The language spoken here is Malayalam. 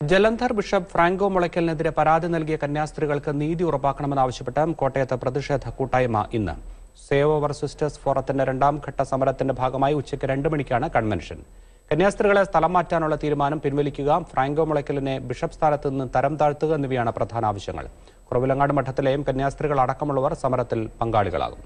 ജലന്ധർ ബിഷപ്പ് ഫ്രാങ്കോ മുളയ്ക്കലിനെതിരെ പരാതി നൽകിയ കന്യാസ്ത്രീകൾക്ക് നീതി ഉറപ്പാക്കണമെന്നാവശ്യപ്പെട്ട് കോട്ടയത്ത് പ്രതിഷേധ കൂട്ടായ്മ ഇന്ന്. സേവ് അവർ സിസ്റ്റേഴ്സ് ഫോറത്തിന്റെ രണ്ടാം ഘട്ട സമരത്തിന്റെ ഭാഗമായി ഉച്ചയ്ക്ക് രണ്ട് മണിക്കാണ് കൺവെൻഷൻ. കന്യാസ്ത്രീകളെ സ്ഥലം മാറ്റാനുള്ള തീരുമാനം പിൻവലിക്കുക ഫ്രാങ്കോ മുളയ്ക്കലിനെ ബിഷപ്പ് സ്ഥാനത്ത് നിന്ന് തരം താഴ്ത്തുക എന്നിവയാണ് പ്രധാന ആവശ്യങ്ങൾ. കുറവിലങ്ങാട് മഠത്തിലെയും കന്യാസ്ത്രീകൾ അടക്കമുള്ളവർ സമരത്തിൽ പങ്കാളികളാകും.